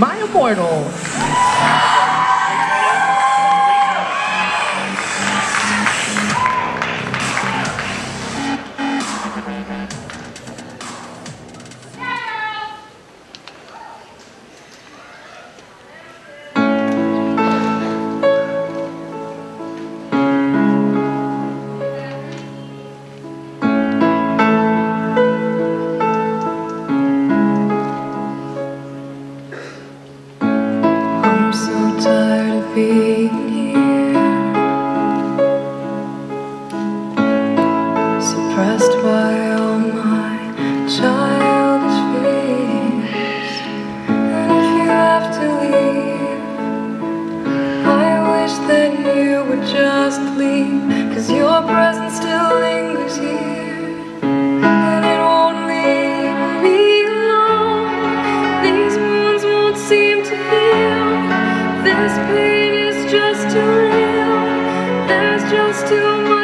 My Immortal. Suppressed by all my childish fears. And if you have to leave, I wish that you would just leave, cause your presence still lingers here. This pain is just too real. There's just too